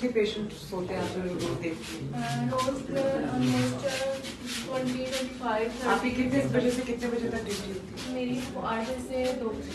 कितने पेशेंट सोते हैं आप रोज देखते हैं। रोज uh, uh, आपकी कितने बजे से कितने बजे तक ड्यूटी होती है? मेरी आठ से दो बजे